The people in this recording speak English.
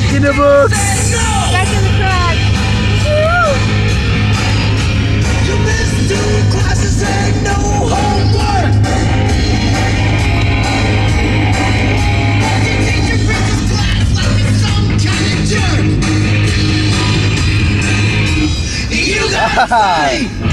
Back in the books. Back in the crack. You missed two classes and no homework. The teacher Hi.